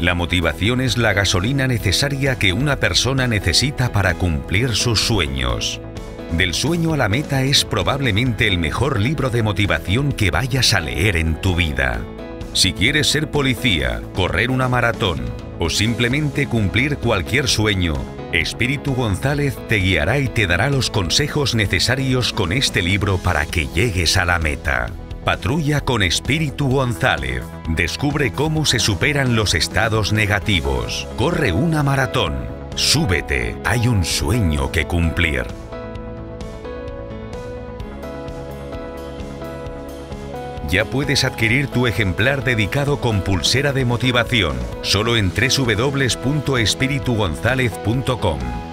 La motivación es la gasolina necesaria que una persona necesita para cumplir sus sueños. Del sueño a la meta es probablemente el mejor libro de motivación que vayas a leer en tu vida. Si quieres ser policía, correr una maratón o simplemente cumplir cualquier sueño, Espíritu González te guiará y te dará los consejos necesarios con este libro para que llegues a la meta. Patrulla con Espíritu González. Descubre cómo se superan los estados negativos. Corre una maratón. Súbete. Hay un sueño que cumplir. Ya puedes adquirir tu ejemplar dedicado con pulsera de motivación, solo en www.espiritugonzalez.com.